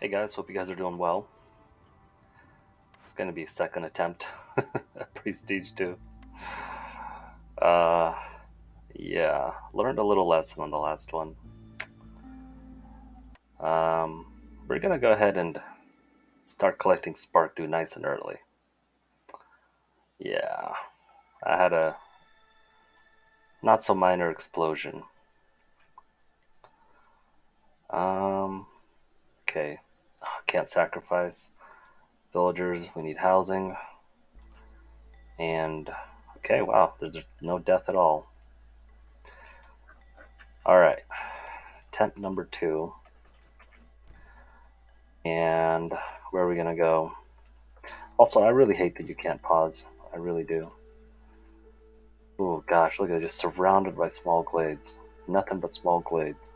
Hey guys, hope you guys are doing well. It's gonna be a second attempt at Prestige 2. Uh, yeah, learned a little lesson on the last one. Um, we're gonna go ahead and start collecting Spark Dew nice and early. Yeah, I had a not so minor explosion. Um, okay, can't sacrifice villagers. We need housing. And okay, wow, there's no death at all. All right, tent number two. And where are we gonna go? Also, I really hate that you can't pause. I really do. Oh gosh, look at it, just surrounded by small glades. Nothing but small glades.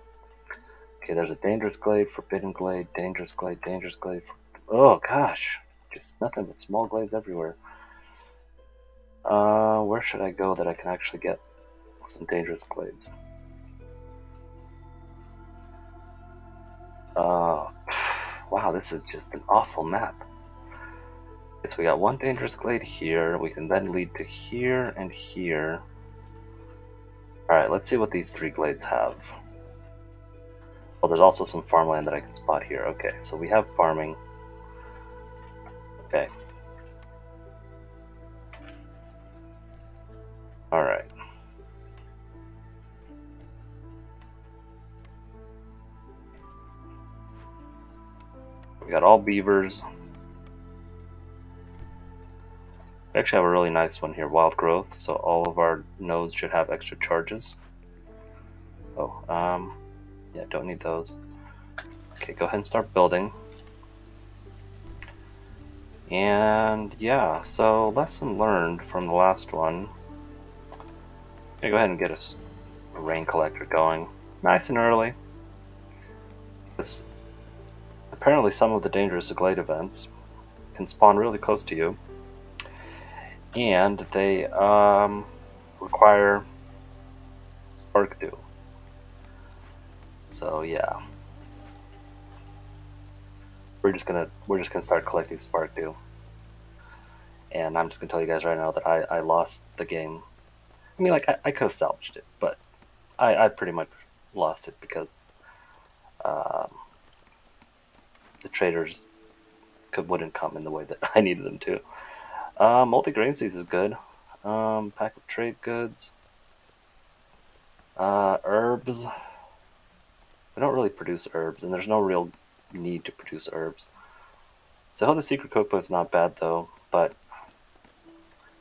Okay, there's a dangerous glade, forbidden glade, dangerous glade, dangerous glade. Oh gosh, just nothing but small glades everywhere. Uh, where should I go that I can actually get some dangerous glades? Uh, wow, this is just an awful map. So we got one dangerous glade here. We can then lead to here and here. Alright, let's see what these three glades have. Well, there's also some farmland that I can spot here. Okay, so we have farming. Okay. Alright. We got all beavers. We actually have a really nice one here, wild growth, so all of our nodes should have extra charges. Oh, um, yeah, don't need those. Okay, go ahead and start building. And yeah, so lesson learned from the last one. Okay, go ahead and get us a rain collector going. Nice and early. It's apparently some of the dangerous glade events can spawn really close to you. And they um, require spark dew. So yeah, we're just gonna we're just gonna start collecting spark dew, and I'm just gonna tell you guys right now that I, I lost the game. I mean, like I, I could have salvaged it, but I, I pretty much lost it because um, the traders could wouldn't come in the way that I needed them to. Uh, multi grain seeds is good. Um, pack of trade goods. Uh, herbs. We don't really produce herbs, and there's no real need to produce herbs. So the secret cookbook is not bad though, but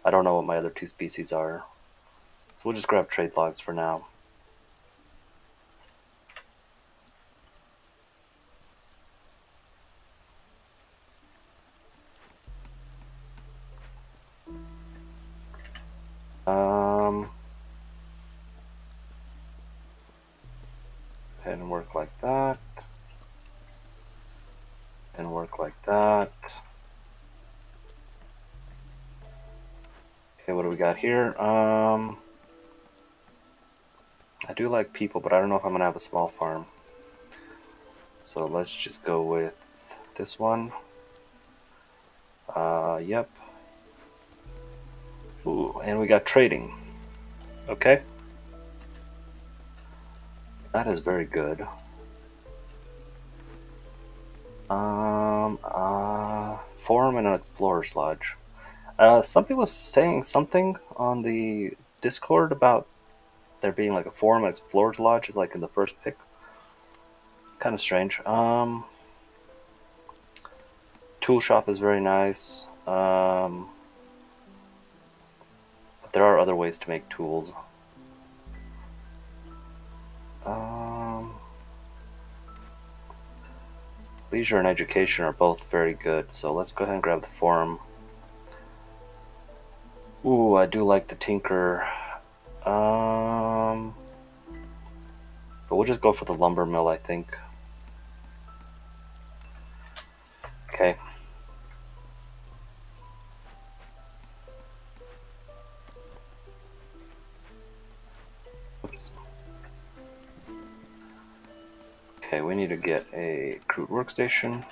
I don't know what my other two species are. So we'll just grab trade logs for now. Here? Um, I do like people, but I don't know if I'm going to have a small farm. So let's just go with this one. Uh, yep. Ooh, and we got trading. Okay. That is very good. Um, uh, forum and an explorer's lodge. Uh, somebody was saying something on the Discord about there being like a forum at explorer's lodge is like in the first pick. Kind of strange. Um, tool shop is very nice. Um, but there are other ways to make tools. Um, leisure and education are both very good, so let's go ahead and grab the forum. Ooh, I do like the tinker. Um, but we'll just go for the lumber mill, I think. Okay. Oops. Okay, we need to get a crude workstation.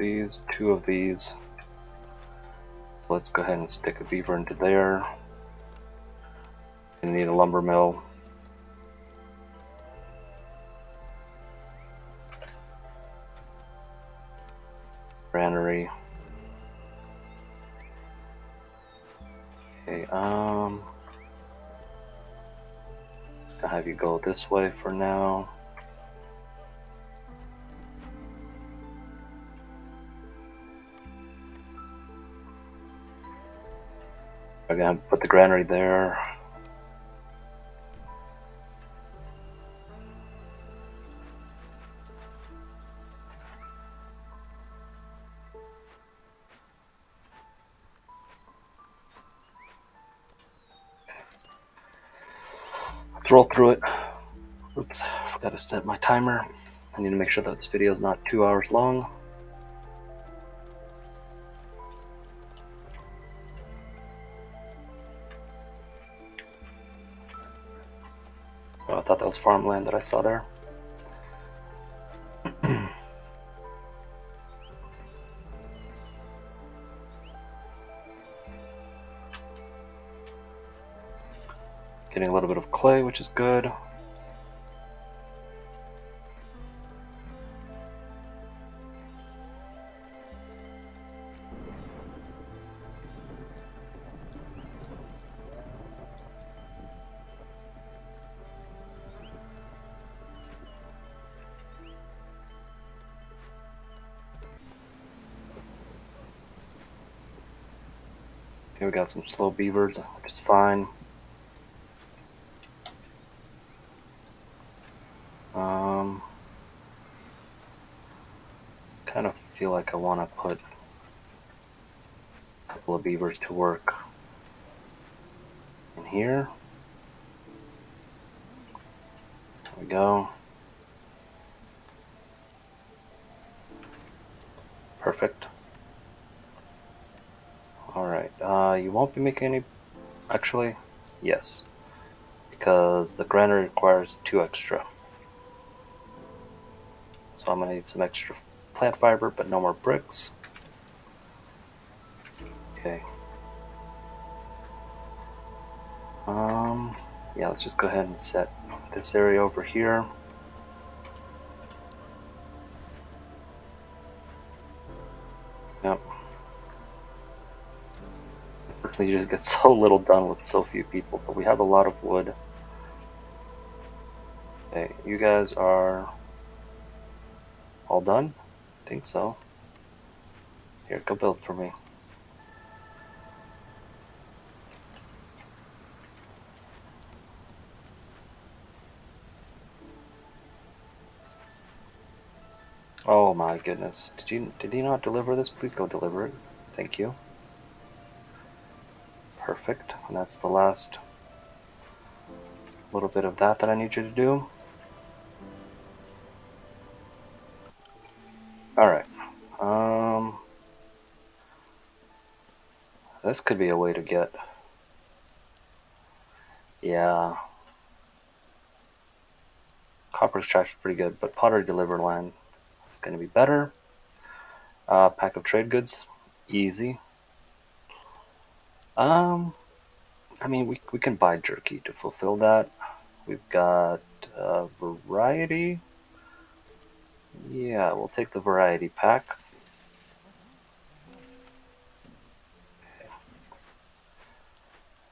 These, two of these. So let's go ahead and stick a beaver into there. We need a lumber mill. Granary. Okay, um... I'll have you go this way for now. I'm gonna put the granary there. Let's roll through it. Oops, forgot to set my timer. I need to make sure that this video is not two hours long. Farmland that I saw there. Getting a little bit of clay, which is good. Got some slow beavers, which is fine. Um, kind of feel like I want to put a couple of beavers to work in here. There we go. Perfect. Alright, uh, you won't be making any... Actually, yes. Because the granary requires two extra. So I'm going to need some extra plant fiber, but no more bricks. Okay. Um, yeah, let's just go ahead and set this area over here. Unfortunately, you just get so little done with so few people, but we have a lot of wood. Okay, you guys are all done? I think so. Here, go build for me. Oh my goodness. Did you did he not deliver this? Please go deliver it. Thank you. Perfect. And that's the last little bit of that that I need you to do. Alright. Um, this could be a way to get... Yeah. Copper extraction is pretty good, but pottery deliver land is going to be better. Uh, pack of trade goods, easy. Um, I mean, we, we can buy jerky to fulfill that. We've got uh, variety. Yeah, we'll take the variety pack.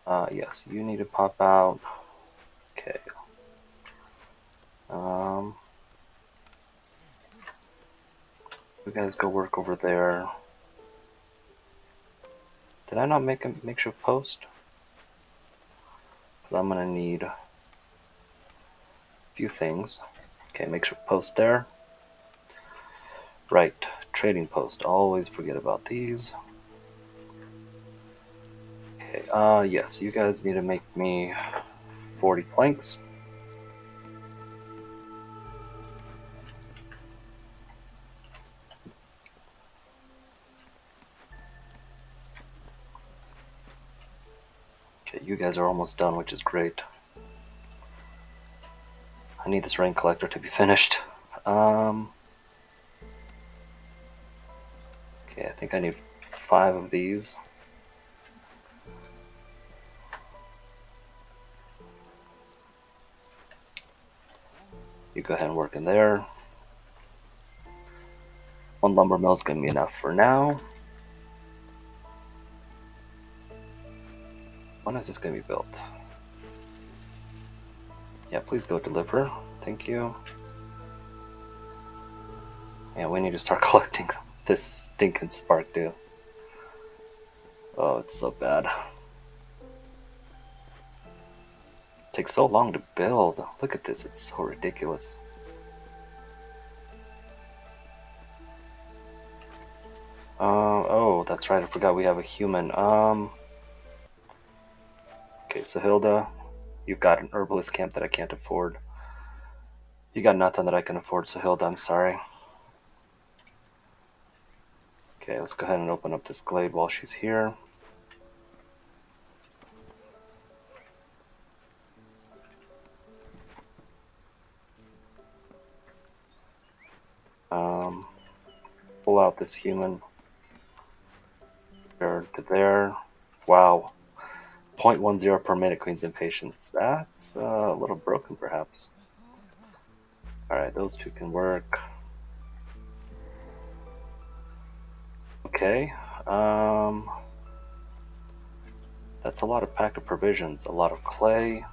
Uh, yes, you need to pop out. Okay. Um, you guys go work over there. Did I not make a makeshift post? Because I'm gonna need a few things. Okay, makeshift sure post there. Right, trading post. Always forget about these. Okay, uh, yes, you guys need to make me 40 planks. You guys are almost done, which is great. I need this rain collector to be finished. Um, okay, I think I need five of these. You go ahead and work in there. One lumber mill is going to be enough for now. When is this going to be built? Yeah, please go deliver. Thank you. Yeah, we need to start collecting this stinking spark dew. Oh, it's so bad. It takes so long to build. Look at this, it's so ridiculous. Uh, oh, that's right, I forgot we have a human. Um, okay, so Hilda, you've got an herbalist camp that I can't afford. You got nothing that I can afford, so Hilda, I'm sorry. Okay, let's go ahead and open up this glade while she's here. Um, pull out this human. There to there. Wow. 0.10 per minute Queen's Impatience. That's uh, a little broken, perhaps. Alright, those two can work. Okay. Um, that's a lot of pack of provisions, a lot of clay.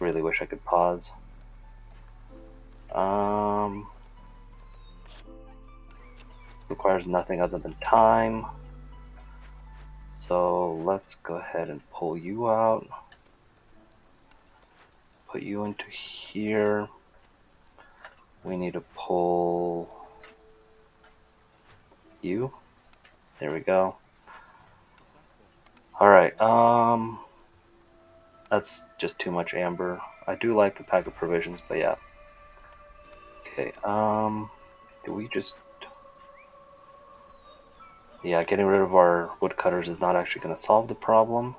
Really wish I could pause. Um, requires nothing other than time. So let's go ahead and pull you out. Put you into here. We need to pull you. There we go. Alright, um... That's just too much amber. I do like the pack of provisions, but yeah. Okay, um... Do we just... Yeah, getting rid of our woodcutters is not actually going to solve the problem.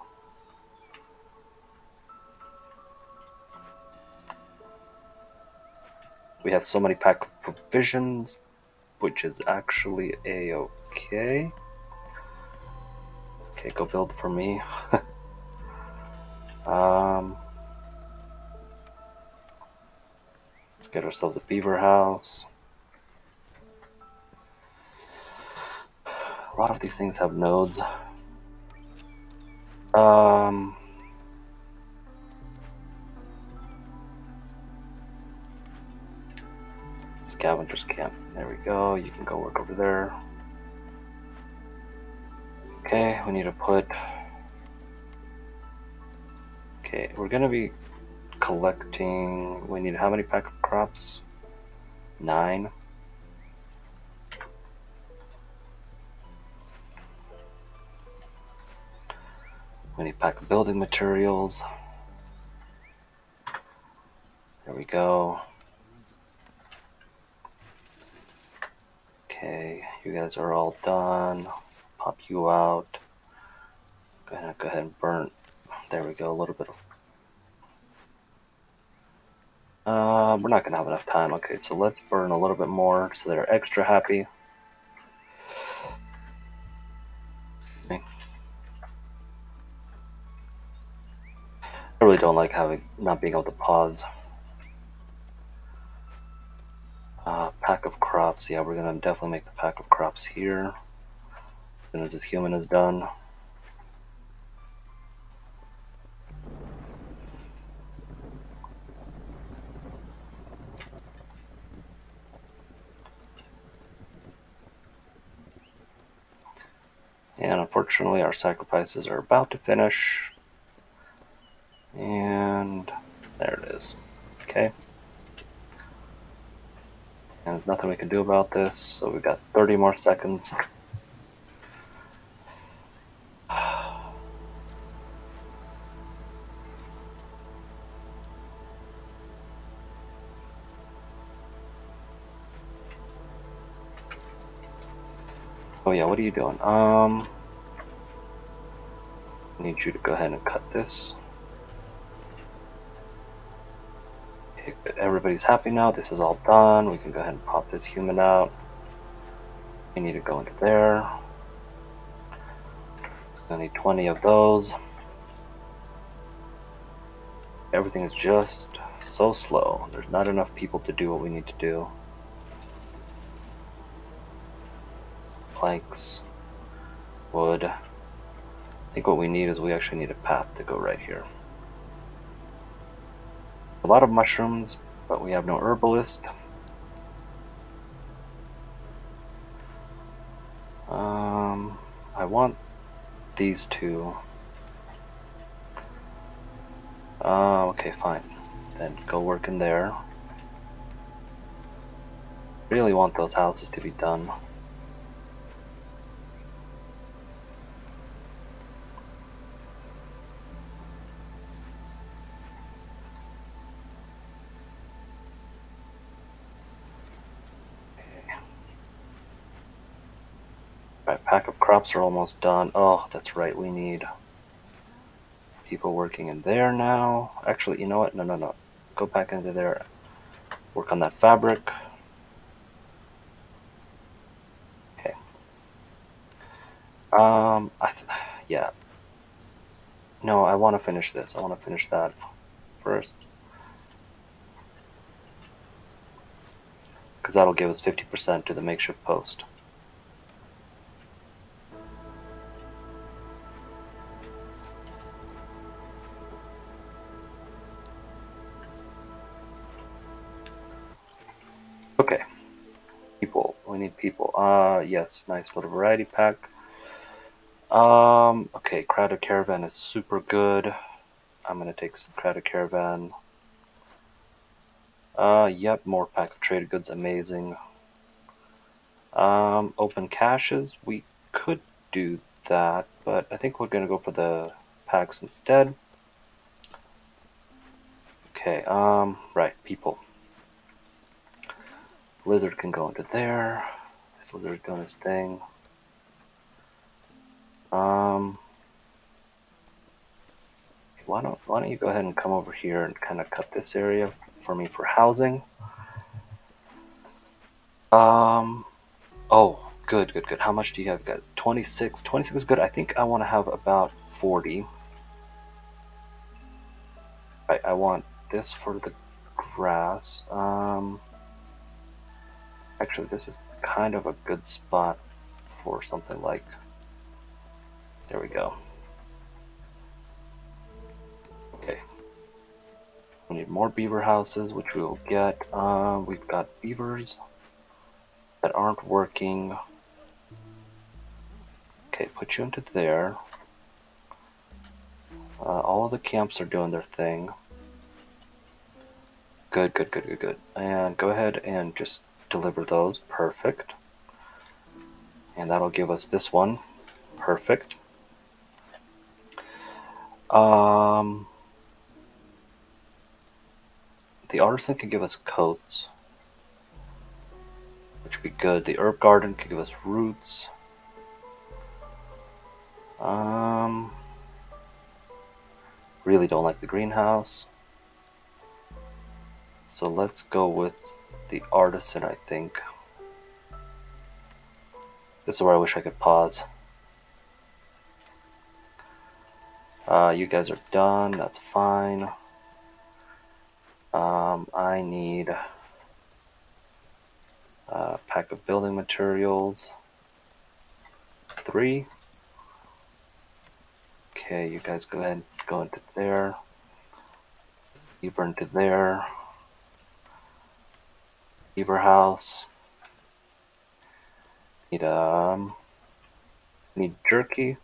We have so many pack provisions, which is actually a-okay. Okay, go build for me. um, let's get ourselves a beaver house. A lot of these things have nodes. Um, Scavengers camp. There we go. You can go work over there. Okay, we need to put... Okay, we're gonna be collecting... We need how many pack of crops? Nine. We need pack of building materials. There we go. Okay, you guys are all done. Pop you out. Go ahead, go ahead and burn. There we go, a little bit of. Uh, we're not gonna have enough time. Okay, so let's burn a little bit more so they're extra happy. Really don't like having not being able to pause. Uh, pack of crops. Yeah, we're gonna definitely make the pack of crops here. As soon as this human is done. And unfortunately, our sacrifices are about to finish. And there it is. Okay. And there's nothing we can do about this, so we've got 30 more seconds. Oh yeah, what are you doing? Um, I need you to go ahead and cut this. Everybody's happy now. This is all done. We can go ahead and pop this human out. We need to go into there. I need 20 of those. Everything is just so slow. There's not enough people to do what we need to do. Planks, wood. I think what we need is we actually need a path to go right here. A lot of mushrooms, but we have no herbalist. Um, I want these two. Uh, okay, fine. Then go work in there. Really want those houses to be done. Crops are almost done. Oh, that's right, we need people working in there now. Actually, you know what? No, no, no. Go back into there. Work on that fabric. Okay. Um, I yeah. No, I want to finish this. I want to finish that first. Because that'll give us 50% to the makeshift post. Yes, nice little variety pack. Um, okay, crowded caravan is super good. I'm gonna take some crowded caravan. Uh, yep, more pack of traded goods, amazing. Um, open caches, we could do that, but I think we're gonna go for the packs instead. Okay, um, right, people. Lizard can go into there. This lizard doing his thing. Um, why don't why don't you go ahead and come over here and kind of cut this area for me for housing? Um, oh, good, good, good. How much do you have, guys? 26. 26 is good. I think I want to have about 40. I, I want this for the grass. Um, Actually, this is kind of a good spot for something like. There we go. Okay. We need more beaver houses, which we will get. Uh, we've got beavers that aren't working. Okay, put you into there. Uh, all of the camps are doing their thing. Good, good, good, good, good. And go ahead and just deliver those. Perfect. And that'll give us this one. Perfect. Um, the artisan can give us coats, which would be good. The herb garden can give us roots. Um, really don't like the greenhouse. So let's go with the artisan, I think. This is where I wish I could pause. Uh, you guys are done, that's fine. Um, I need a pack of building materials. Three. Okay, you guys go ahead and go into there. You burn to there. Beaver house. Need um need jerky.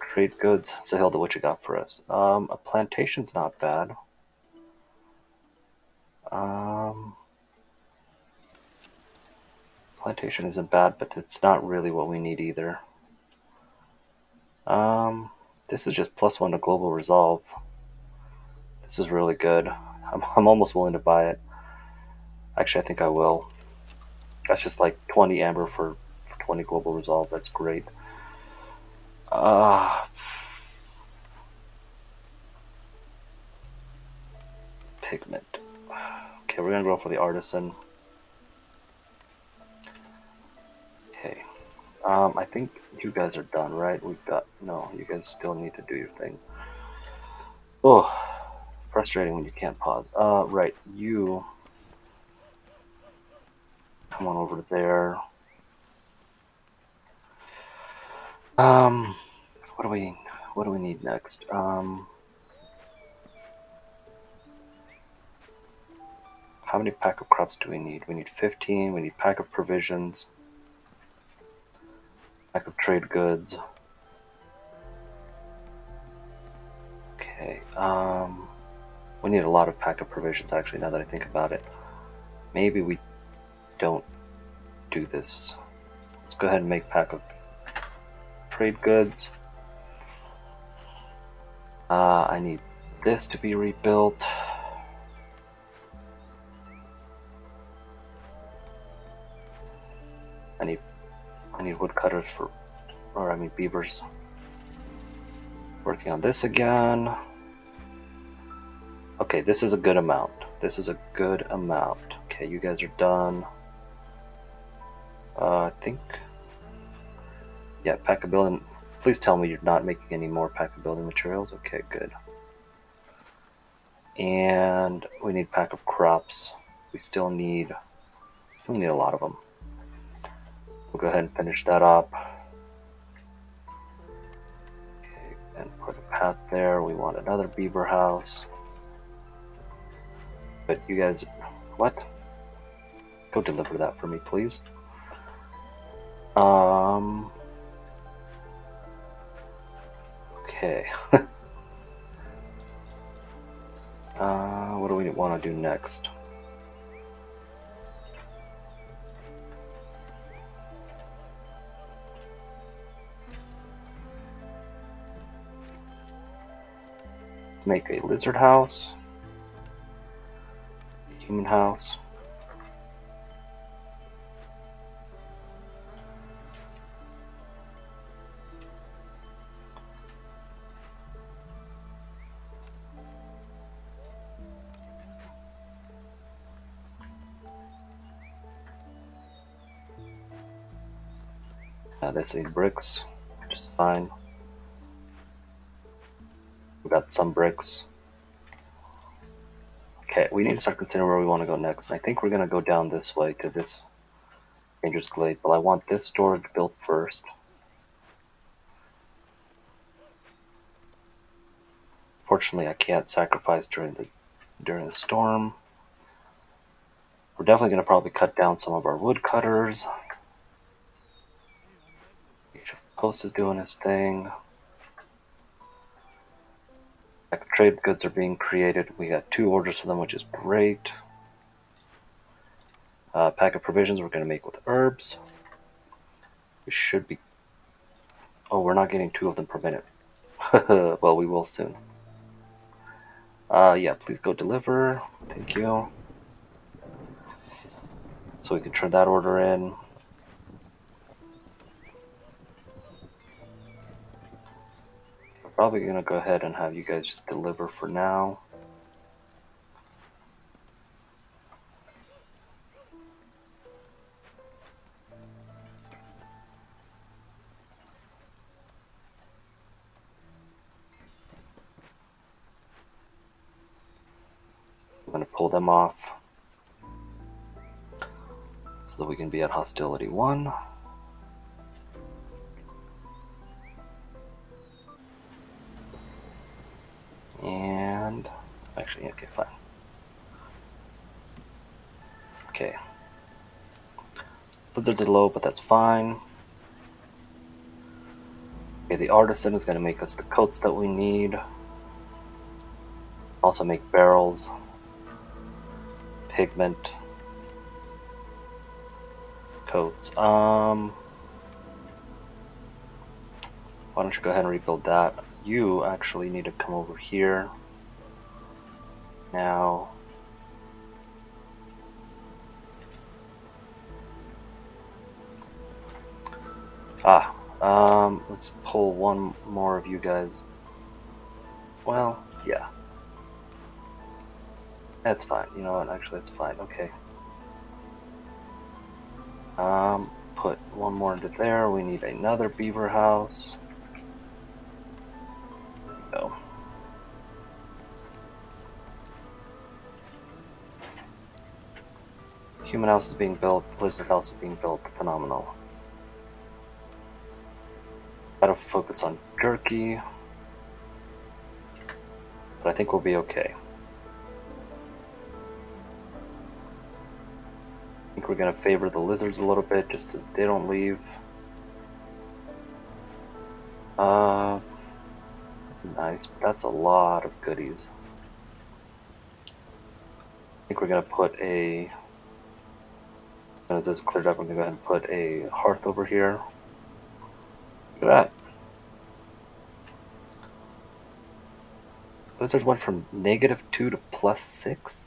Trade goods. Sahilda, what you got for us? Um a plantation's not bad. Um plantation isn't bad, but it's not really what we need either. Um, this is just plus one to global resolve. This is really good. I'm, I'm almost willing to buy it. Actually, I think I will. That's just like 20 amber for, for 20 global resolve. That's great. Uh, pigment. Okay, we're gonna go for the artisan. Okay. Um, I think you guys are done, right? We've got no. You guys still need to do your thing. Oh, frustrating when you can't pause. Uh, right. You come on over there. Um, what do we what do we need next? Um, how many pack of crops do we need? We need 15. We need pack of provisions, pack of trade goods. Okay. Um, we need a lot of pack of provisions actually. Now that I think about it, maybe we don't do this. Let's go ahead and make pack of trade goods. Uh, I need this to be rebuilt. I need I need woodcutters for or I mean beavers. Working on this again. Okay, this is a good amount. This is a good amount. Okay, you guys are done. Uh, I think yeah, pack of building. Please tell me you're not making any more pack of building materials. Okay, good. And we need pack of crops. We still need, still need a lot of them. We'll go ahead and finish that up. Okay, and put a path there. We want another beaver house. But you guys, what? Go deliver that for me, please. Um. Okay. uh, what do we want to do next? Let's make a lizard house, human house. This need bricks, which is fine. We got some bricks. Okay, we need to start considering where we want to go next. I think we're going to go down this way to this Ranger's Glade, but I want this storage built first. Fortunately, I can't sacrifice during the during the storm. We're definitely going to probably cut down some of our woodcutters. Post is doing his thing. Like Trade goods are being created. We got two orders for them, which is great. Uh, pack of provisions we're going to make with herbs. We should be... Oh, we're not getting two of them per minute. well, we will soon. Uh, yeah, please go deliver. Thank you. So we can turn that order in. Probably going to go ahead and have you guys just deliver for now. I'm going to pull them off so that we can be at hostility 1. And actually, okay, fine. Okay. Blizzards are low, but that's fine. Okay, the artisan is going to make us the coats that we need. Also make barrels, pigment, coats. Um, why don't you go ahead and rebuild that? You actually need to come over here. Now, ah, um, let's pull one more of you guys. Well, yeah. That's fine. You know what? Actually, that's fine. Okay. Um, put one more into there. We need another beaver house. Human house is being built. Lizard house is being built. Phenomenal. Gotta focus on jerky. But I think we'll be okay. I think we're gonna favor the lizards a little bit just so they don't leave. Uh, this is nice, but that's a lot of goodies. I think we're gonna put a. As this cleared up, I'm gonna go ahead and put a hearth over here. Look at that. Lizards went from negative 2 to plus 6?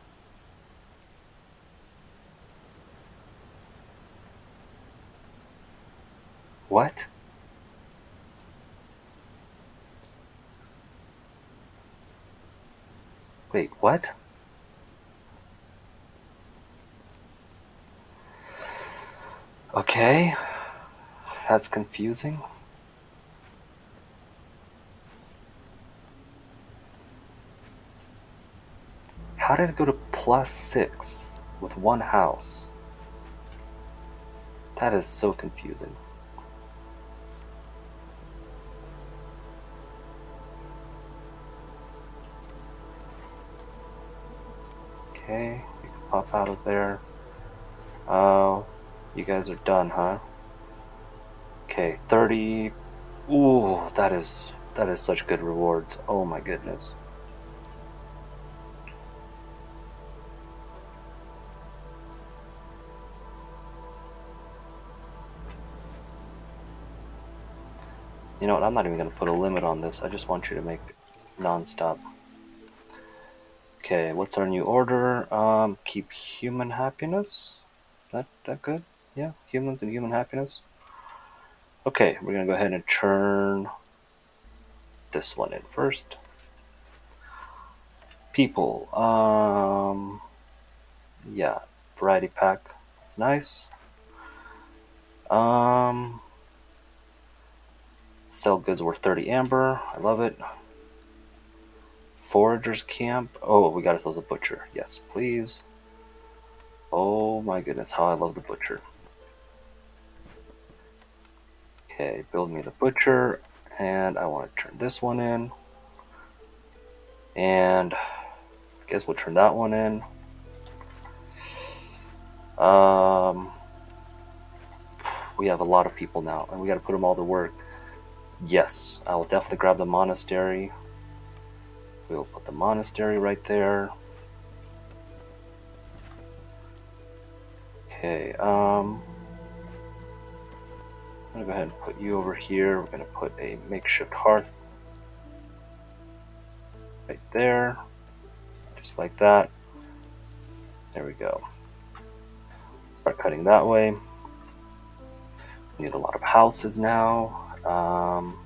What? Wait, what? Okay. That's confusing. How did it go to plus six with one house? That is so confusing. Okay, you can pop out of there. Oh, uh, you guys are done, huh? Okay, 30. Ooh, that is that is such good rewards. Oh my goodness. You know what, I'm not even going to put a limit on this. I just want you to make non-stop. Okay, what's our new order? Um, keep human happiness. That that good? Yeah, humans and human happiness. Okay, we're gonna go ahead and turn this one in first. People, um, yeah, variety pack. It's nice. Um, Sell goods worth 30 amber. I love it. Forager's camp. Oh, we got ourselves a butcher. Yes, please. Oh my goodness, how I love the butcher. Okay, build me the butcher. And I want to turn this one in. And I guess we'll turn that one in. Um, we have a lot of people now, and we got to put them all to work. Yes, I will definitely grab the monastery. We'll put the monastery right there. Okay, um, I'm gonna go ahead and put you over here. We're gonna put a makeshift hearth right there, just like that. There we go. Start cutting that way. We need a lot of houses now. Um,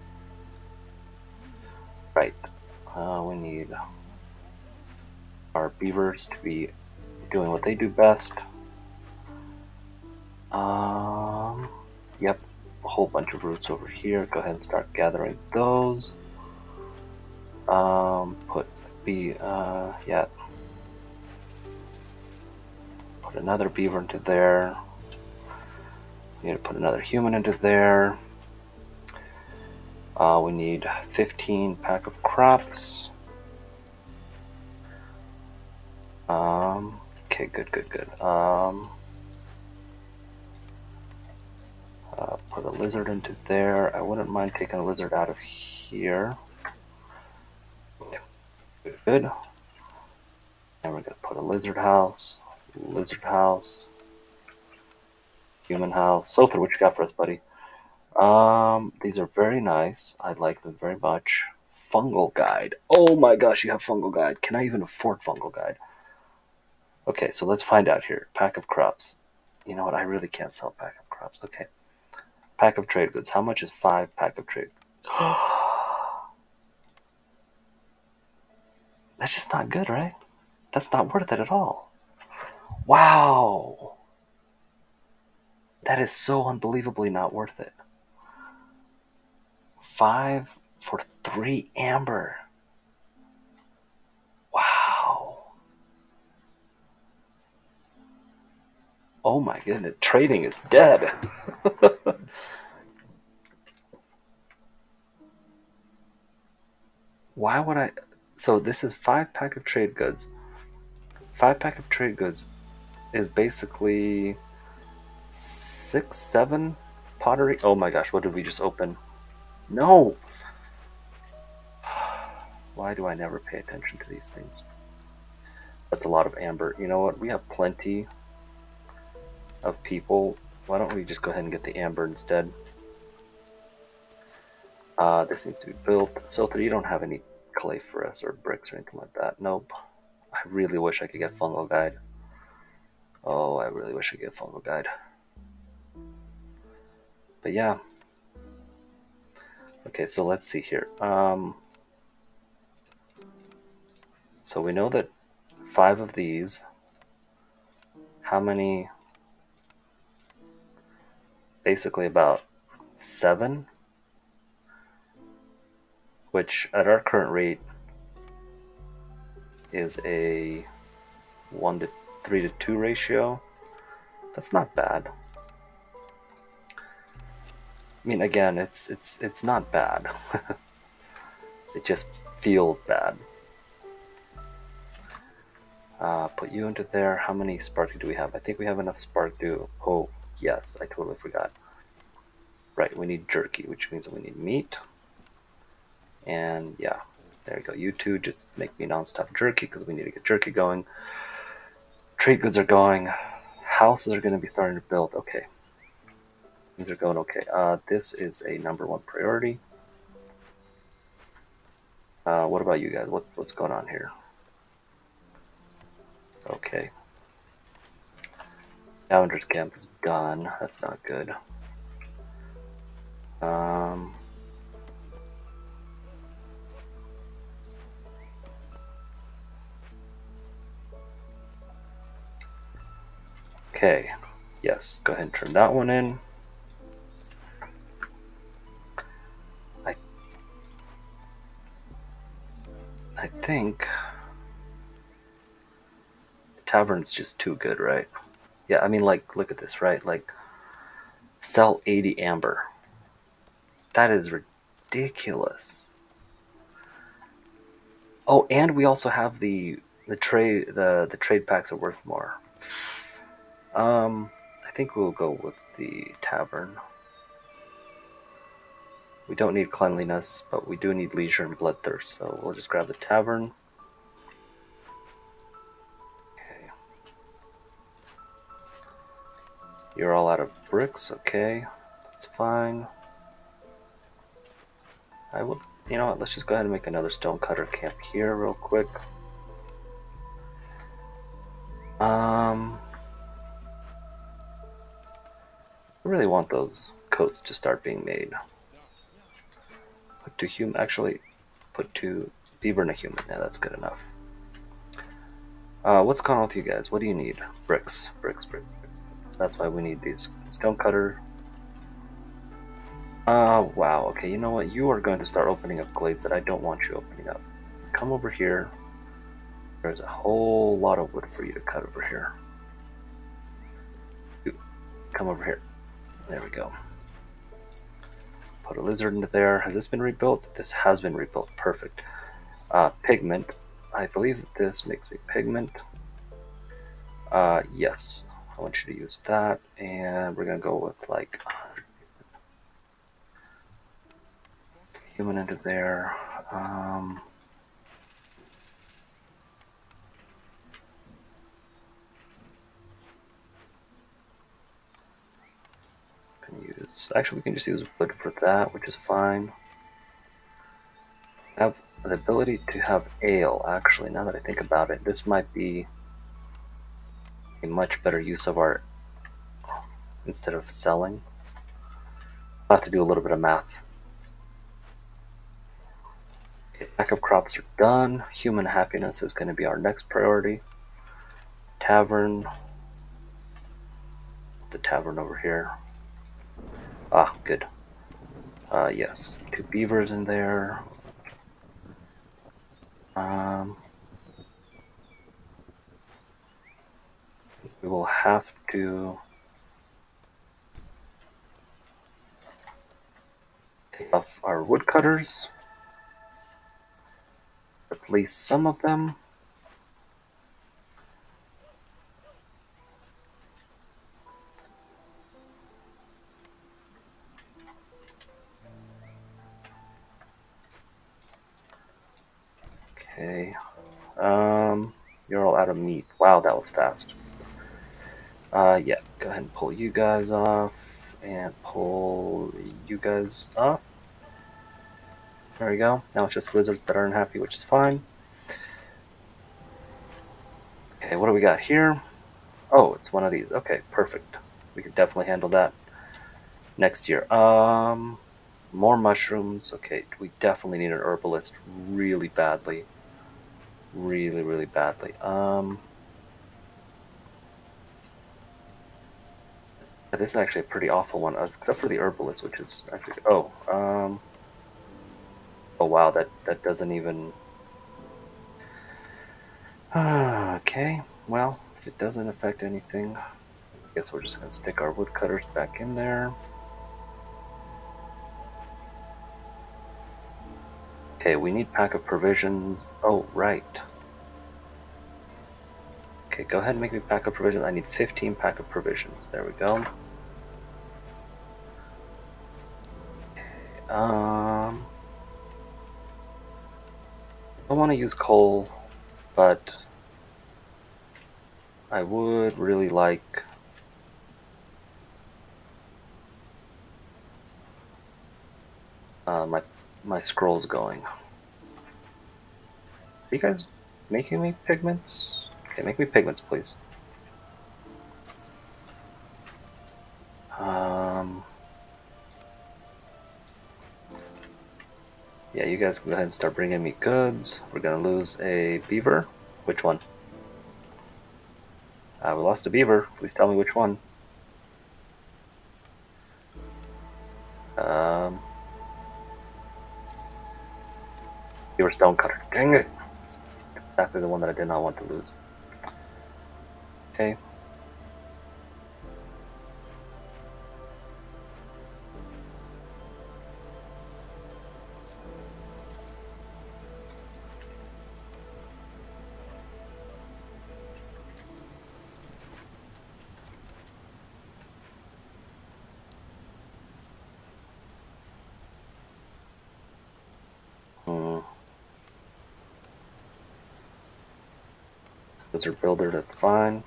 right. Uh, we need our beavers to be doing what they do best. Um, yep, a whole bunch of roots over here. Go ahead and start gathering those. Um, put be uh, yeah. Put another beaver into there. Need to put another human into there. Uh, we need 15 pack of crops. Um, okay, good, good, good. Um, put a lizard into there. I wouldn't mind taking a lizard out of here. Good. And we're gonna put a lizard house, lizard house, human house. Sother, what you got for us, buddy? Um, these are very nice. I like them very much. Fungal guide. Oh my gosh, you have fungal guide. Can I even afford fungal guide? Okay, so let's find out here. Pack of crops. You know what? I really can't sell pack of crops. Okay. Pack of trade goods. How much is five pack of trade? That's just not good, right? That's not worth it at all. Wow. That is so unbelievably not worth it. Five for three amber. Wow. Oh my goodness, trading is dead. Why would I? So this is five pack of trade goods. Five pack of trade goods is basically six, seven pottery. Oh my gosh, what did we just open? No! Why do I never pay attention to these things? That's a lot of amber. You know what? We have plenty of people. Why don't we just go ahead and get the amber instead? Uh, this needs to be built. So you don't have any clay for us or bricks or anything like that. Nope. I really wish I could get fungal guide. Oh, I really wish I could get fungal guide. But yeah. Okay, so let's see here. Um, so we know that five of these. How many? Basically about seven. Which at our current rate is a one to three to two ratio. That's not bad. I mean, again, it's it's it's not bad. it just feels bad. Uh, put you into there. How many spark do we have? I think we have enough spark dew. Oh, yes, I totally forgot. Right, we need jerky, which means we need meat. And yeah, there you go. You two just make me non-stop jerky because we need to get jerky going. Trade goods are going. Houses are going to be starting to build. Okay, things are going okay. Uh, this is a number one priority. Uh, what about you guys? What, what's going on here? Okay. Scavenger's camp is done. That's not good. Um, okay. Yes, go ahead and turn that one in. I I think the tavern's just too good, right? Yeah, I mean, like, look at this, right? Like, sell 80 amber. That is ridiculous. Oh, and we also have the the trade the the trade packs are worth more. Um, I think we'll go with the tavern. We don't need cleanliness, but we do need leisure and bloodthirst, so we'll just grab the tavern. Okay. You're all out of bricks, okay. That's fine. I will, you know what, let's just go ahead and make another stonecutter camp here real quick. Um, I really want those coats to start being made. Put two human, actually, put two beaver and a human. Yeah, that's good enough. Uh, what's going on with you guys? What do you need? Bricks, bricks, bricks. bricks. That's why we need these stonecutter. Uh, wow. Okay, you know what? You are going to start opening up glades that I don't want you opening up. Come over here. There's a whole lot of wood for you to cut over here. Come over here. There we go. Put a lizard into there. Has this been rebuilt? This has been rebuilt. Perfect. Uh, pigment. I believe this makes me pigment. Uh, yes. I want you to use that, and we're gonna go with like human into there. Um, So actually, we can just use wood for that, which is fine. Have the ability to have ale, actually, now that I think about it. This might be a much better use of our, instead of selling. I'll have to do a little bit of math. Okay, backup crops are done. Human happiness is going to be our next priority. Tavern. The tavern over here. Ah, good. Uh, yes, two beavers in there. Um, we will have to take off our woodcutters, replace some of them. Okay. Um, you're all out of meat. Wow, that was fast. Uh, yeah, go ahead and pull you guys off, and pull you guys off. There we go. Now it's just lizards that are unhappy, which is fine. Okay, what do we got here? Oh, it's one of these. Okay, perfect. We could definitely handle that next year. Um, more mushrooms. Okay, we definitely need an herbalist really badly really, really badly. Um, this is actually a pretty awful one, uh, except for the herbalist, which is actually oh, um, oh wow, that that doesn't even. okay, well, if it doesn't affect anything, I guess we're just gonna stick our woodcutters back in there. Okay, we need pack of provisions. Oh, right. Okay, go ahead and make me pack of provisions. I need 15 pack of provisions. There we go. Um, I want to use coal, but I would really like uh, my my scrolls going. Are you guys making me pigments? Okay, make me pigments, please. Um, yeah, you guys go ahead and start bringing me goods. We're gonna lose a beaver. Which one? Uh, we lost a beaver. Please tell me which one. Um, Beaver Stonecutter. Dang it! Exactly the one that I did not want to lose. Okay. Lizard Builder, that's fine.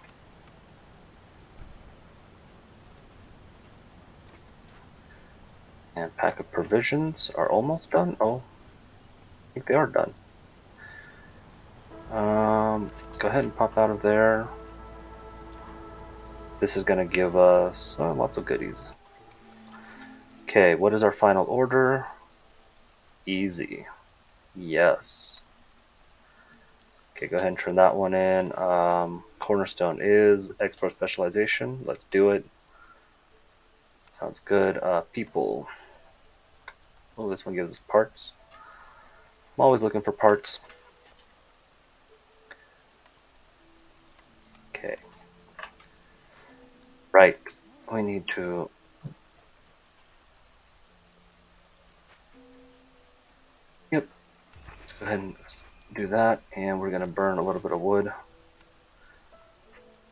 And pack of provisions are almost done. Oh, I think they are done. Um, go ahead and pop out of there. This is going to give us uh, lots of goodies. Okay, what is our final order? Easy. Yes. Okay, go ahead and turn that one in. Um, cornerstone is export specialization. Let's do it. Sounds good. Uh, people. Oh, this one gives us parts. I'm always looking for parts. Okay. Right. We need to... Yep. Let's go ahead and do that. And we're going to burn a little bit of wood.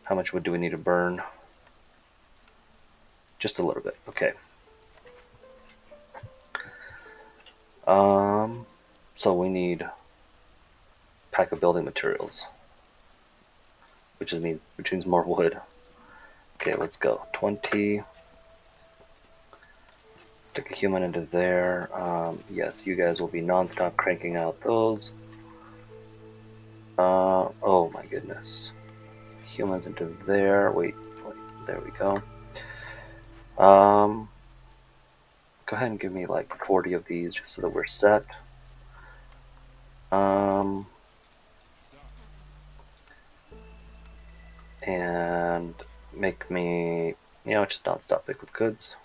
How much wood do we need to burn? Just a little bit. Okay. Um, so we need pack of building materials, which is mean which means more wood. Okay, let's go. Twenty. Stick a human into there. Um, yes, you guys will be non-stop cranking out those. Uh, oh my goodness. Humans into there. Wait, wait there we go. Um, go ahead and give me like 40 of these just so that we're set. Um, and make me, you know, just non-stop liquid goods.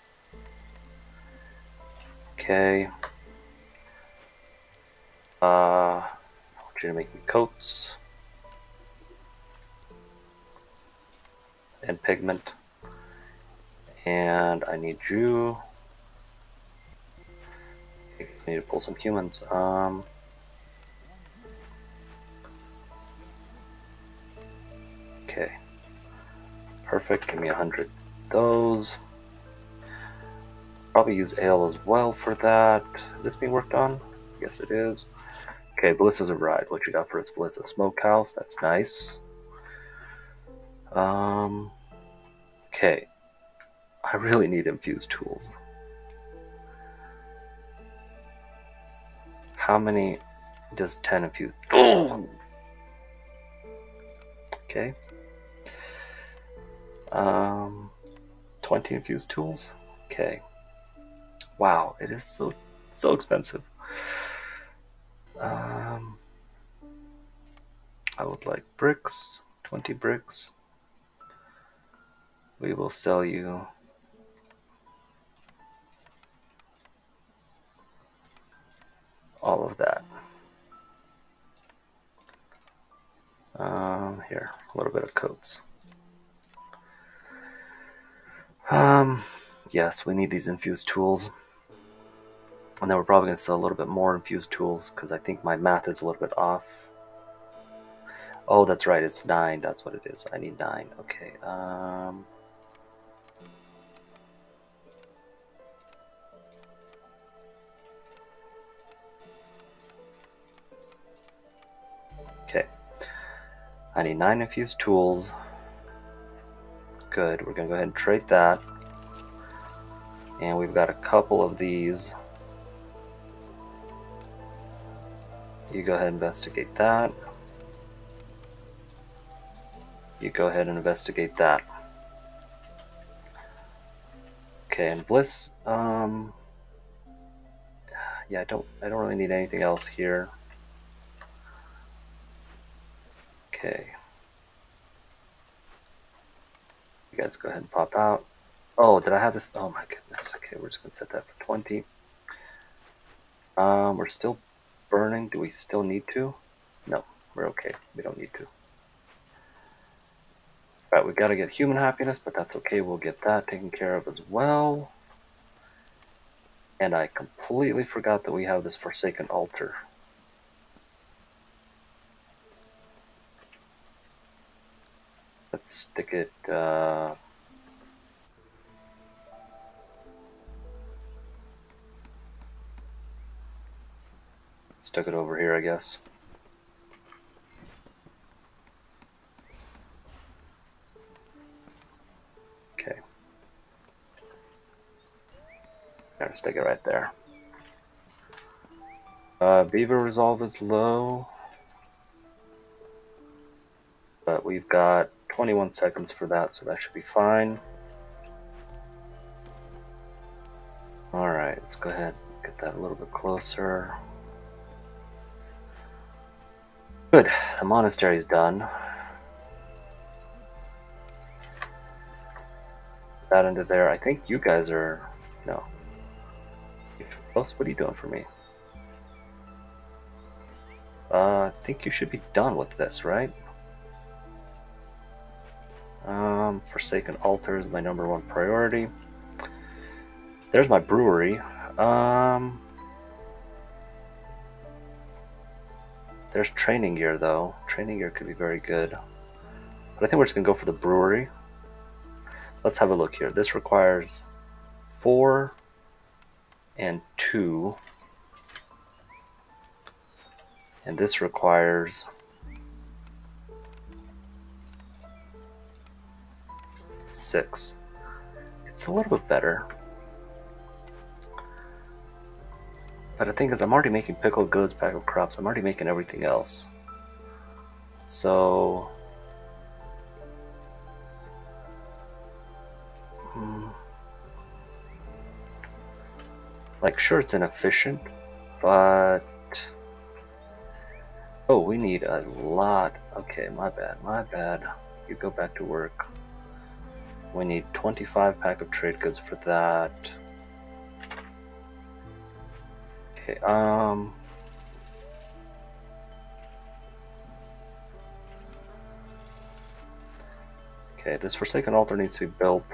Okay. Uh, You to make me coats and pigment. And I need you. I need to pull some humans. Um, okay. Perfect. Give me a hundred those. Probably use ale as well for that. Is this being worked on? Yes, it is. Okay, Bliss's arrived. What you got for us, Bliss? A smokehouse. That's nice. Um. Okay. I really need infused tools. How many does 10 infuse? Oh! Okay. Um, 20 infused tools. Okay. Wow, it is so so expensive. Um, I would like bricks, 20 bricks. We will sell you all of that. Um, here, a little bit of coats. Um, yes, we need these infused tools. And then we're probably going to sell a little bit more infused tools because I think my math is a little bit off. Oh, that's right, it's 9. That's what it is. I need 9. Okay. Um, okay. I need 9 infused tools. Good. We're going to go ahead and trade that. And we've got a couple of these. You go ahead and investigate that. You go ahead and investigate that. Okay, and Bliss, um, yeah, I don't, I don't really need anything else here. Okay. You guys go ahead and pop out. Oh, did I have this? Oh my goodness. Okay, we're just gonna set that for 20. Um, we're still burning. Do we still need to? No, we're okay. We don't need to. Right, we gotta get human happiness, but that's okay. We'll get that taken care of as well. And I completely forgot that we have this Forsaken Altar. Let's stick it, uh, Stuck it over here, I guess. Okay. There, stick it right there. Uh, Beaver Resolve is low. But we've got 21 seconds for that, so that should be fine. Alright, let's go ahead get that a little bit closer. Good, the monastery is done. That into there. I think you guys are no. Close. What are you doing for me? Uh, I think you should be done with this, right? Um, Forsaken Altar is my number one priority. There's my brewery. Um, There's training gear though. Training gear could be very good. But I think we're just gonna go for the brewery. Let's have a look here. This requires four and two. And this requires six. It's a little bit better. But the thing is, I'm already making pickled goods, pack of crops. I'm already making everything else. So. Hmm. Like, sure, it's inefficient, but. Oh, we need a lot. Okay, my bad, my bad. You go back to work. We need 25 pack of trade goods for that. Okay, um... Okay, this Forsaken Altar needs to be built.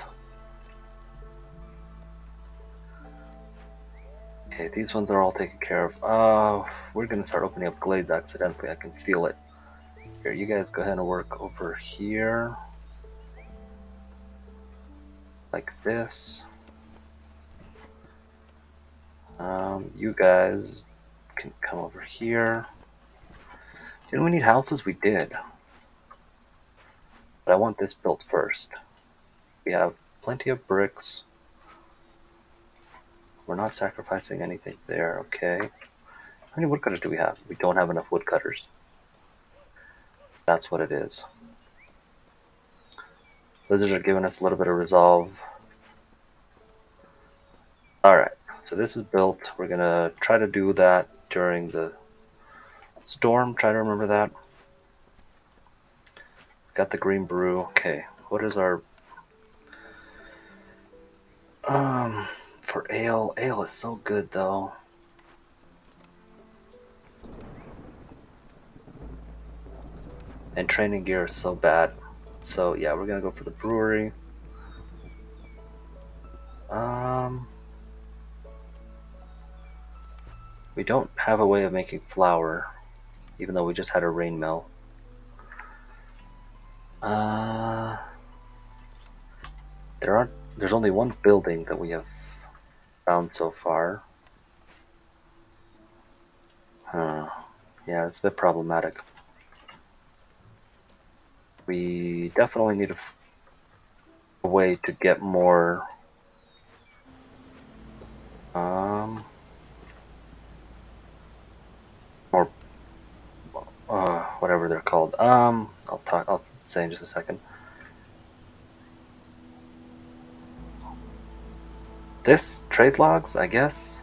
Okay, these ones are all taken care of. Uh, we're gonna start opening up glades accidentally. I can feel it. Here, you guys go ahead and work over here. Like this. Um, you guys can come over here. Didn't we need houses? We did. But I want this built first. We have plenty of bricks. We're not sacrificing anything there, okay. How many woodcutters do we have? We don't have enough woodcutters. That's what it is. Lizards are giving us a little bit of resolve. Alright, so this is built. We're going to try to do that during the storm. Try to remember that. Got the green brew. Okay, what is our... Um for ale. Ale is so good though. And training gear is so bad. So yeah, we're gonna go for the brewery. Um, we don't have a way of making flour, even though we just had a rain mill. Uh, there aren't. There's only one building that we have found so far. Huh. Yeah, it's a bit problematic. We definitely need a, a way to get more um more uh whatever they're called. Um I'll talk I'll say in just a second. this trade logs, I guess.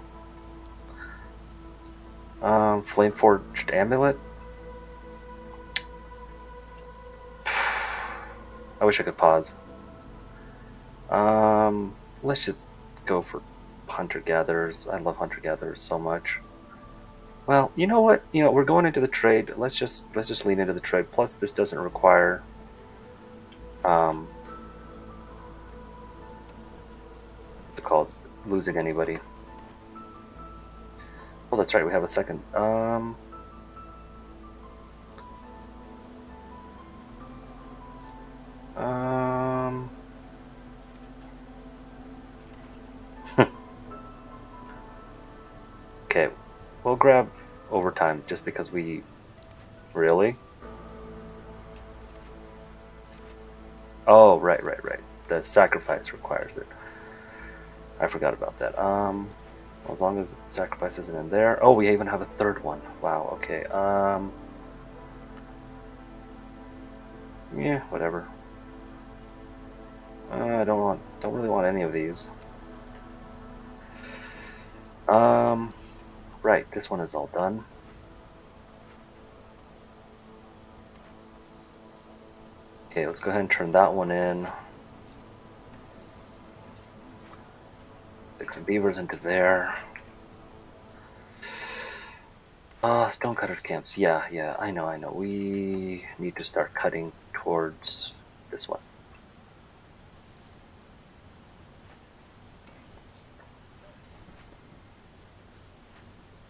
Um, flame forged amulet. I wish I could pause. Um, let's just go for hunter gatherers. I love hunter gatherers so much. Well, you know what? You know we're going into the trade. Let's just let's just lean into the trade. Plus, this doesn't require um, what's it called losing anybody. Oh, that's right. We have a second. Um, we'll grab overtime just because we really. Oh, right, right, right. The sacrifice requires it. I forgot about that. Um, as long as sacrifice isn't in there. Oh, we even have a third one. Wow. Okay. Um. Yeah. Whatever. Uh, I don't want. Don't really want any of these. Um. Right. This one is all done. Okay. Let's go ahead and turn that one in. Stick some beavers into there. Uh, stonecutter camps. Yeah, yeah, I know, I know. We need to start cutting towards this one.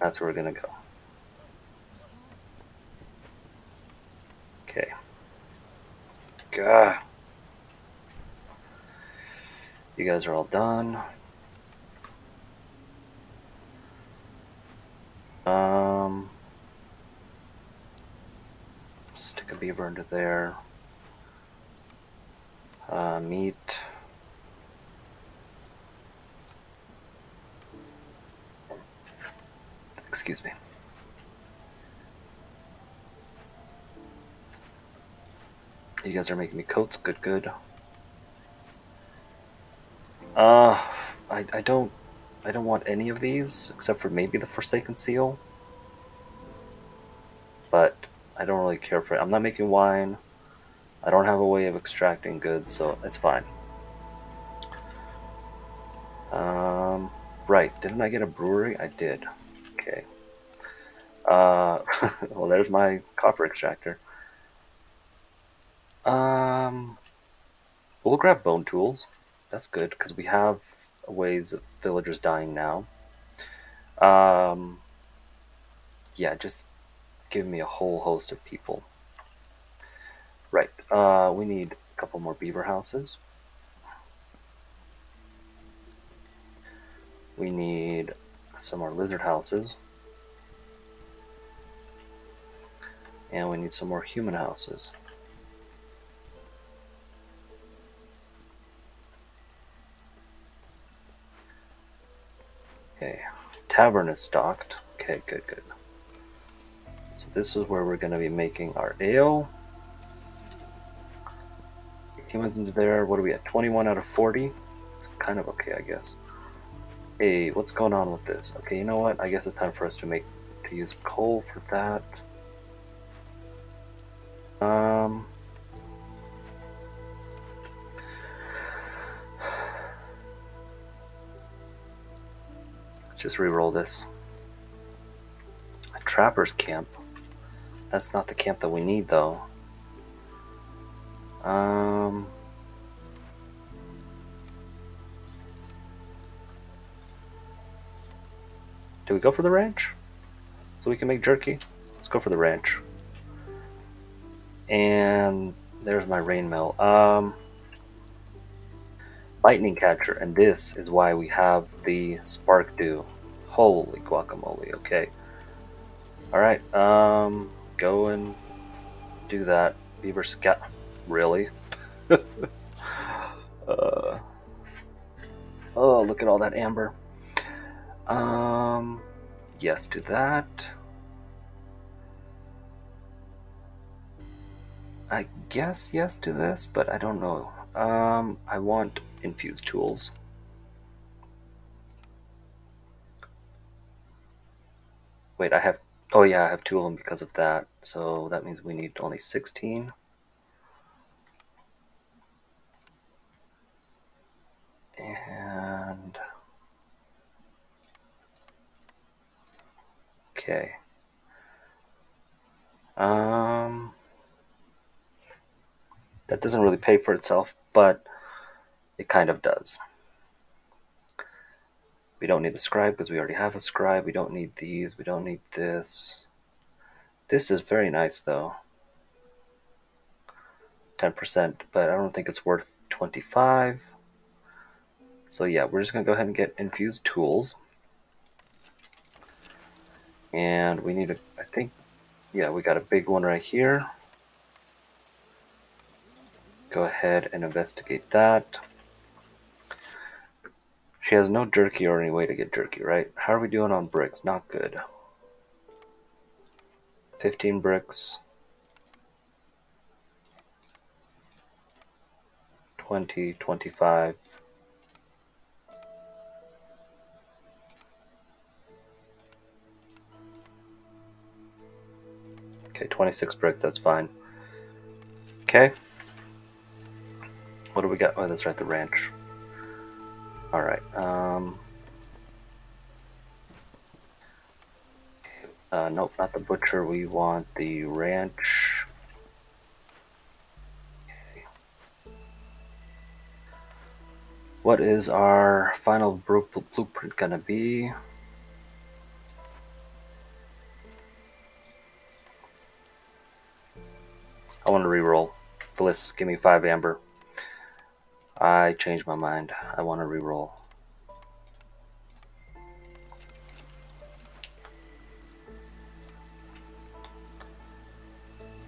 That's where we're gonna go. Okay. Gah. You guys are all done. Um, stick a beaver into there. Uh, meat. Excuse me. You guys are making me coats. Good, good. Uh, I, I don't, I don't want any of these except for maybe the Forsaken Seal. But I don't really care for it. I'm not making wine. I don't have a way of extracting goods, so it's fine. Um, right. Didn't I get a brewery? I did. Okay. Uh, well, there's my copper extractor. Um, we'll grab bone tools. That's good because we have ways of villagers dying now. Um, yeah, just give me a whole host of people. Right. Uh, we need a couple more beaver houses. We need some more lizard houses. And we need some more human houses. Okay, tavern is stocked. Okay, good, good. So this is where we're going to be making our ale. Humans into there. What are we at? 21 out of 40? It's kind of okay, I guess. Hey, what's going on with this? Okay, you know what? I guess it's time for us to make to use coal for that. Um, let's just re-roll this. A trapper's camp. That's not the camp that we need, though. Um. Do we go for the ranch? So we can make jerky? Let's go for the ranch. And there's my rain mill. Um, lightning catcher, and this is why we have the spark dew. Holy guacamole, okay. Alright, um, go and do that. Beaver scat. Really? uh, oh, look at all that amber. Um, yes to that. I guess yes to this, but I don't know. Um, I want infused tools. Wait, I have. Oh, yeah, I have two of them because of that. So that means we need only 16. And. Okay. Um. That doesn't really pay for itself, but it kind of does. We don't need the scribe because we already have a scribe. We don't need these. We don't need this. This is very nice though. 10%, but I don't think it's worth 25. So yeah, we're just going to go ahead and get infused tools. And we need a, I think, yeah, we got a big one right here go ahead and investigate that. She has no jerky or any way to get jerky, right? How are we doing on bricks? Not good. 15 bricks. 20, 25. Okay, 26 bricks, that's fine. Okay. What do we got? Oh, that's right, the ranch. Alright, um... Uh, nope, not the butcher. We want the ranch. What is our final blueprint gonna be? I want to re-roll. Bliss, give me five amber. I changed my mind. I want to re-roll.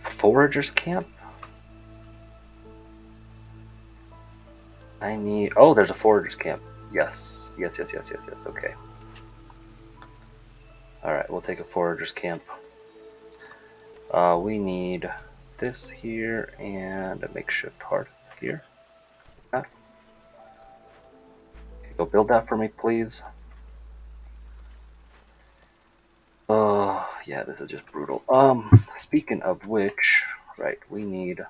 Foragers camp? I need... Oh, there's a foragers camp. Yes. Yes, yes, yes, yes, yes. Okay. Alright, we'll take a forager's camp. Uh, we need this here and a makeshift hearth here. Okay, go build that for me, please. Oh, yeah, this is just brutal. Um, speaking of which, right, we need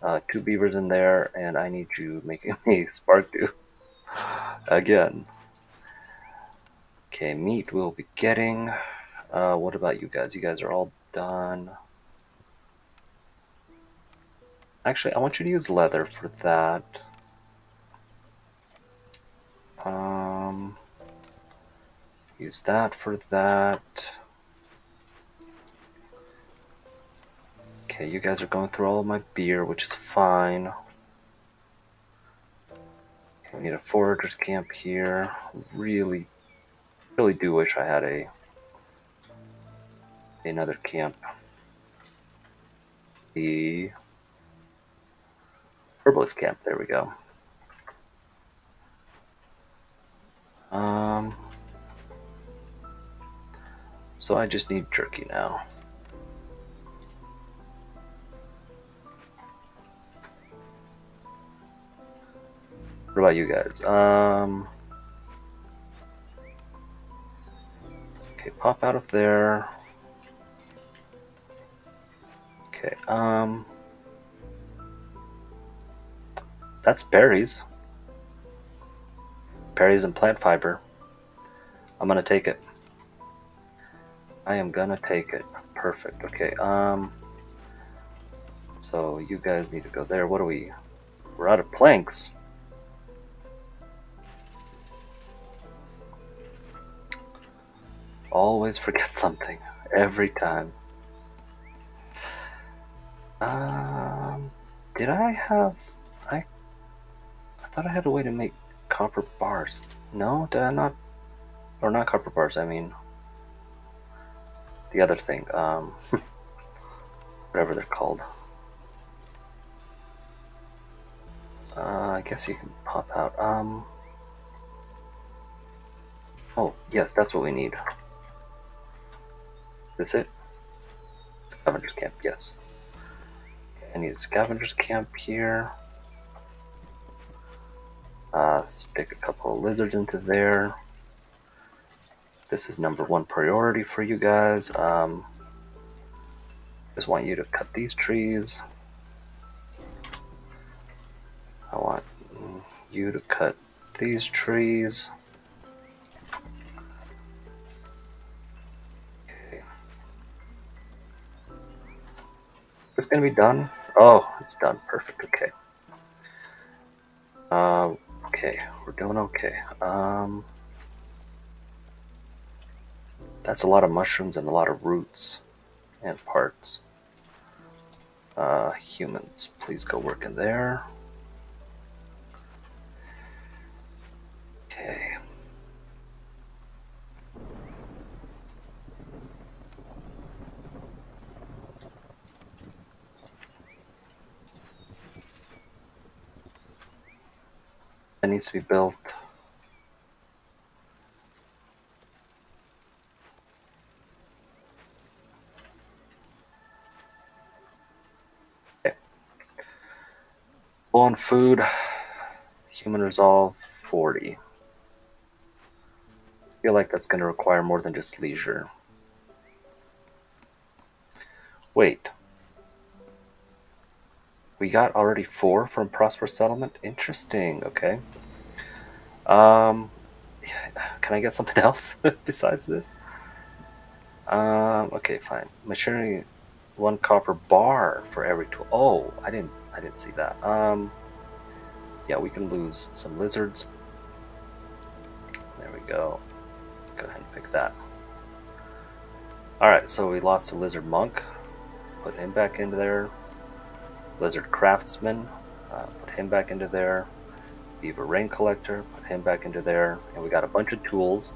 uh, two beavers in there, and I need you making me spark dew again. Okay, meat we'll be getting. Uh, what about you guys? You guys are all done. Actually, I want you to use leather for that. Um, use that for that. Okay, you guys are going through all of my beer, which is fine. Okay, we need a forager's camp here. Really, really do wish I had a another camp. The Herbalist camp, there we go. Um, so I just need jerky now. What about you guys? Um, okay, pop out of there. Okay, um, that's berries. Berries and plant fiber. I'm gonna take it. I am gonna take it. Perfect. Okay, um, so you guys need to go there. What do we, we're out of planks. Always forget something. Every time. Um, did I have... I... I thought I had a way to make copper bars. No, did I not? Or not copper bars, I mean... The other thing, um... whatever they're called. Uh, I guess you can pop out. Um... Oh, yes, that's what we need. Is it? Scavenger's camp, yes. I need a scavenger's camp here. Uh, stick a couple of lizards into there. This is number one priority for you guys. Um, just want you to cut these trees. I want you to cut these trees. Okay. It's gonna be done. Oh, it's done. Perfect. Okay. Uh, okay, we're doing okay. Um, that's a lot of mushrooms and a lot of roots and parts. Uh, humans, please go work in there. Okay. That needs to be built. Okay. on food, human resolve 40. I feel like that's going to require more than just leisure. Wait. We got already four from Prosperous Settlement? Interesting, okay. Um, can I get something else besides this? Um, okay, fine. Machinery, one copper bar for every tool. Oh, I didn't, I didn't see that. Um, yeah, we can lose some lizards. There we go. Go ahead and pick that. Alright, so we lost a lizard monk. Put him back into there. Lizard Craftsman, uh, put him back into there. Beaver Rain Collector, put him back into there. And we got a bunch of tools.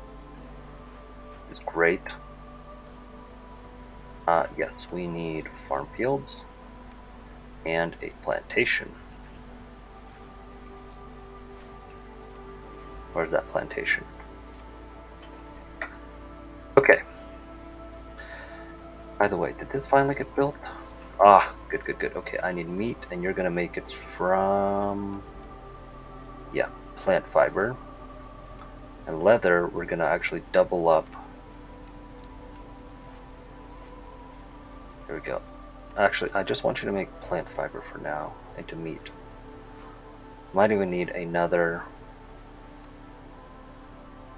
It's great. Uh, yes, we need farm fields and a plantation. Where's that plantation? Okay. By the way, did this finally get built? Ah, good, good, good. Okay, I need meat, and you're gonna make it from... Yeah, plant fiber. And leather, we're gonna actually double up. Here we go. Actually, I just want you to make plant fiber for now, into meat. Might even need another...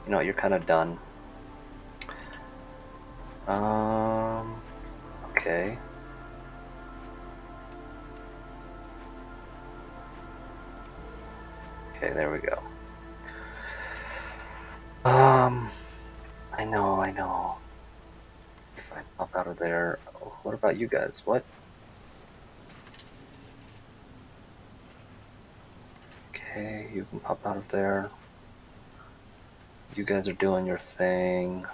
You know, you're kind of done. Um, okay. Okay, there we go. Um, I know, I know. If I pop out of there, what about you guys? What? Okay, you can pop out of there. You guys are doing your thing.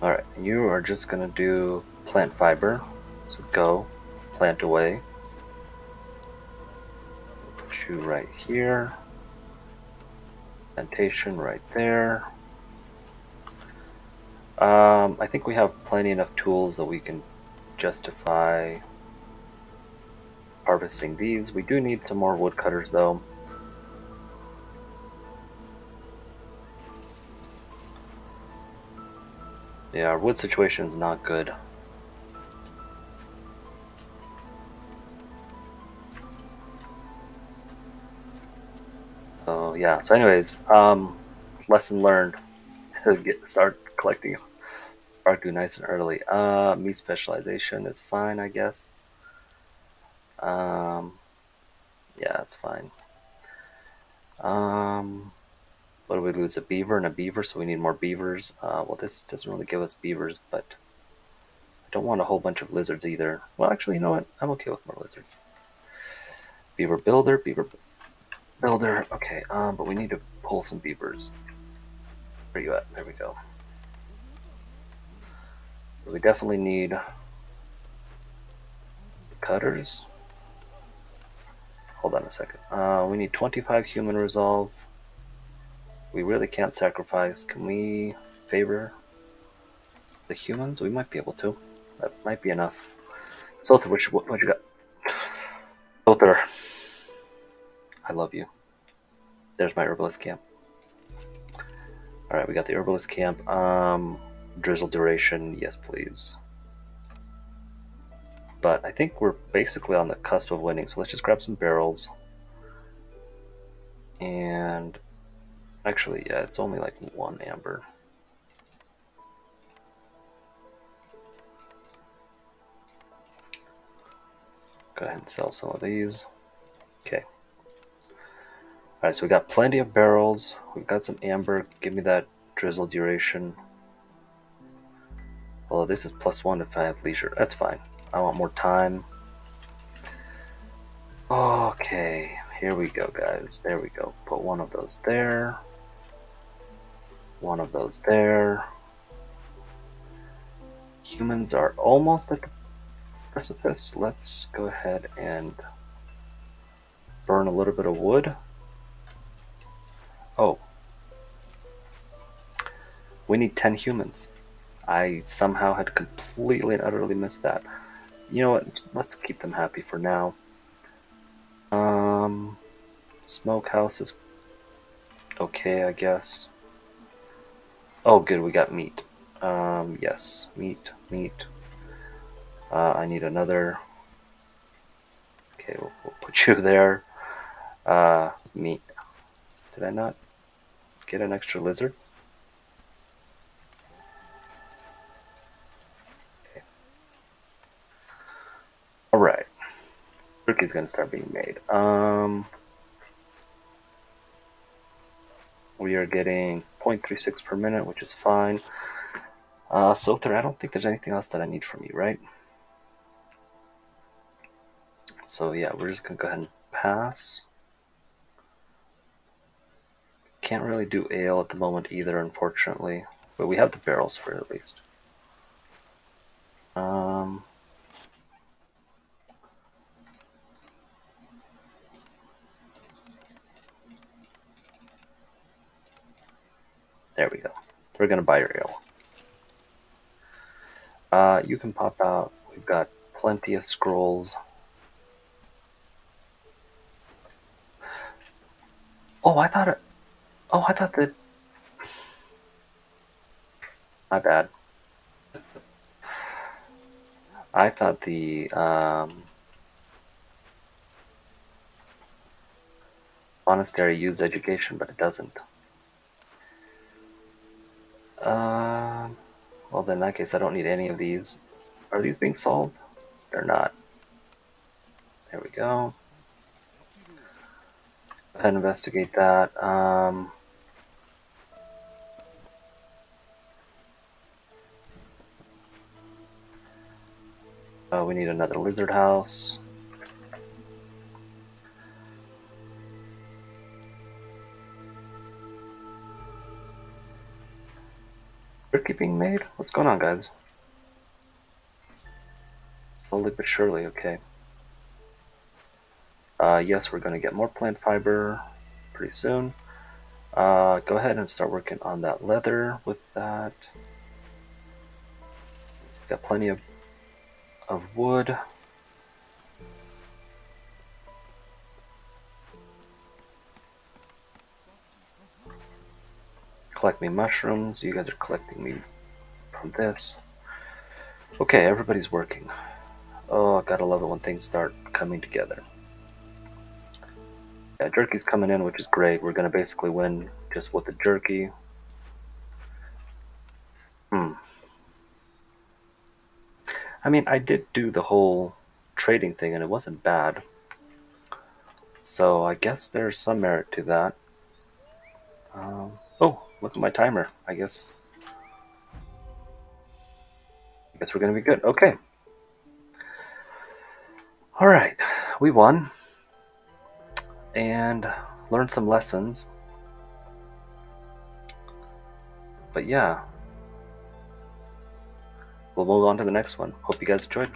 Alright, you are just gonna do plant fiber. So go, plant away. Put you right here. Plantation right there. Um, I think we have plenty enough tools that we can justify harvesting these. We do need some more woodcutters though. Yeah, our wood situation is not good. So yeah. So anyways, um, lesson learned. Get start collecting Argu nice and early. Uh, meat specialization is fine, I guess. Um, yeah, it's fine. Um, what do we lose? A beaver and a beaver, so we need more beavers. Uh, well, this doesn't really give us beavers, but I don't want a whole bunch of lizards either. Well, actually, you know what? I'm okay with more lizards. Beaver builder, beaver builder. Okay, um, but we need to pull some beavers. Where are you at? There we go. We definitely need cutters. Hold on a second. Uh, we need 25 human resolve we really can't sacrifice. Can we favor the humans? We might be able to. That might be enough. Zoltar, what, what, what you got? Zoltar, I love you. There's my herbalist camp. Alright, we got the herbalist camp. Um, drizzle duration, yes please. But I think we're basically on the cusp of winning, so let's just grab some barrels. And Actually, yeah, it's only like one amber. Go ahead and sell some of these. Okay. Alright, so we got plenty of barrels. We've got some amber. Give me that drizzle duration. Although this is plus one if I have leisure. That's fine. I want more time. Okay, here we go, guys. There we go. Put one of those there one of those there. Humans are almost at the precipice. Let's go ahead and burn a little bit of wood. Oh. We need 10 humans. I somehow had completely and utterly missed that. You know what? Let's keep them happy for now. Um, smokehouse is okay, I guess. Oh, good, we got meat. Um, yes, meat, meat. Uh, I need another. Okay, we'll, we'll put you there. Uh, meat. Did I not get an extra lizard? Okay. All right. Jerky's gonna start being made. Um. We are getting 0.36 per minute, which is fine. Uh, so there, I don't think there's anything else that I need from you, right? So yeah, we're just gonna go ahead and pass. Can't really do ale at the moment either, unfortunately, but we have the barrels for it at least. Um, there we go. We're going to buy your ale. Uh, you can pop out. We've got plenty of scrolls. Oh, I thought it. Oh, I thought that. My bad. I thought the um, monastery used education, but it doesn't. Um, well, then in that case, I don't need any of these. Are these being solved? They're not. There we go. Go ahead and investigate that. Um, oh, we need another lizard house. Jerky being made? What's going on, guys? Slowly but surely, okay. Uh, yes, we're going to get more plant fiber pretty soon. Uh, go ahead and start working on that leather with that. Got plenty of, of wood. Collect me mushrooms. You guys are collecting me from this. Okay, everybody's working. Oh, I gotta love it when things start coming together. Yeah, jerky's coming in, which is great. We're gonna basically win just with the jerky. Hmm. I mean, I did do the whole trading thing, and it wasn't bad. So I guess there's some merit to that. Um, oh, look at my timer. I guess. I guess we're gonna be good. Okay. All right, we won and learned some lessons. But yeah, we'll move on to the next one. Hope you guys enjoyed.